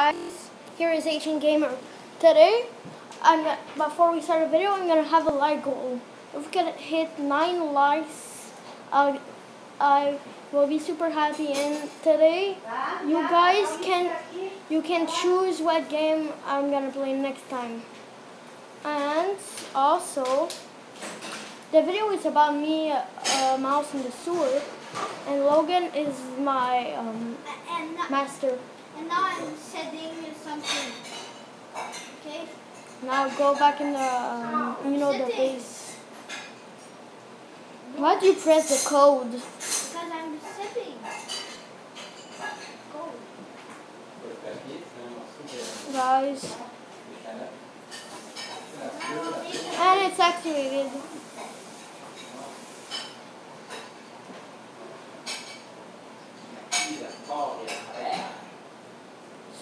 guys, here is Agent Gamer. Today, I'm before we start the video, I'm gonna have a like goal. If we can hit nine likes, uh, I will be super happy. And today, you guys can you can choose what game I'm gonna play next time. And also, the video is about me, uh, mouse in the sewer, and Logan is my um, master. And now I'm setting something. Okay? Now go back in the, um, you know, the base. Why'd you press the code? Because I'm setting. Go. Guys. And it's activated.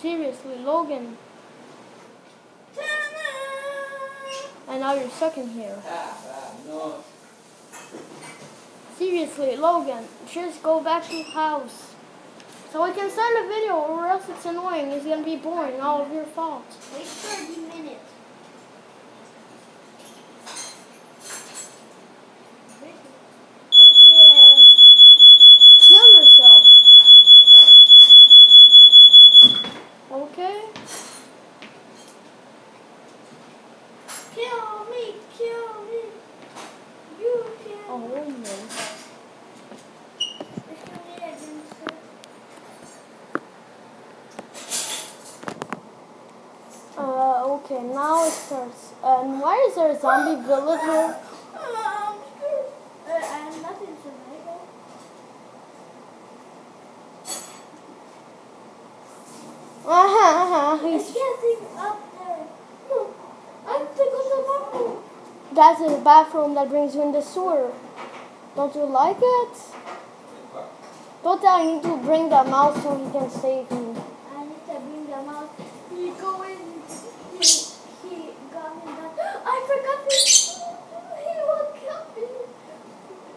Seriously, Logan. And now you're stuck in here. Seriously, Logan, just go back to the house. So we can send a video or else it's annoying. It's gonna be boring. All of your fault. Wait 30 minutes yourself. Okay? Kill me, kill me. You kill Oh me. no. Let's do it again, sir. Uh, okay, now it starts. And why is there a zombie villager? Um, uh, and nothing survival. Uh-huh, It's he's, up there. No, I to go the bathroom. that's the bathroom that brings you in the sewer. Don't you like it? Don't tell him to bring the mouse so he can save me. I need to bring them out. He go in. He, he got me that. I forgot this. He will kill me.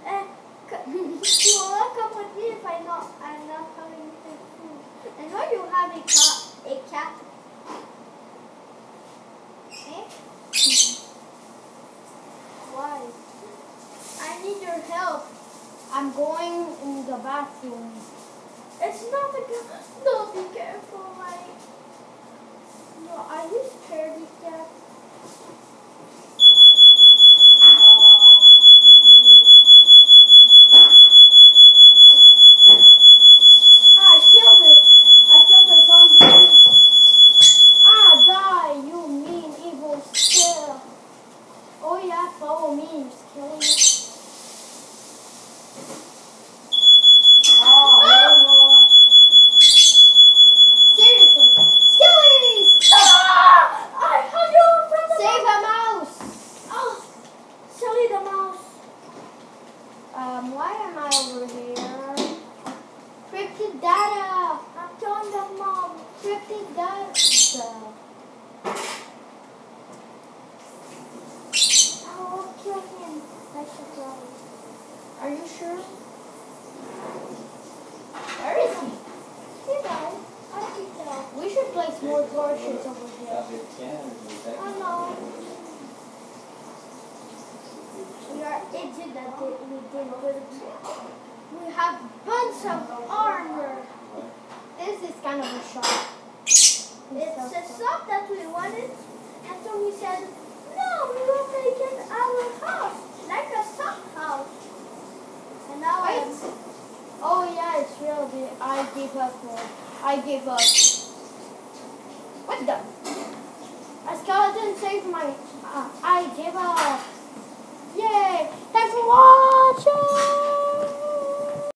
And c- he will not come with me if I not. I'm not coming with the food. And how you have a cat? Cat? Eh? Why? I need your help. I'm going in the bathroom. It's not a good. No, be careful, like. No, are you scared? Ah, I killed it. I killed the zombie. Ah, die, you mean evil spirit. Oh yeah, follow me. You're just killing me. Oh, no. Seriously. Skillies! Ah! I hung you from the Save a mouse! Oh, Shelly the mouse. Um, why am I over here? Cryptid data! I'm telling the mom. Cryptid data. I will kill him. I should go. Are you sure? Where is he? He died. I think so. We should place more torches over here. I know. We are into kind of a shop. It's, a shop that we wanted, and so we said, no, we will take it our house, like a shop house. And now I oh yeah, it's real big. I give up. I give up. What the? A skeleton saved my, uh, I give up. Yay! Thanks for watching!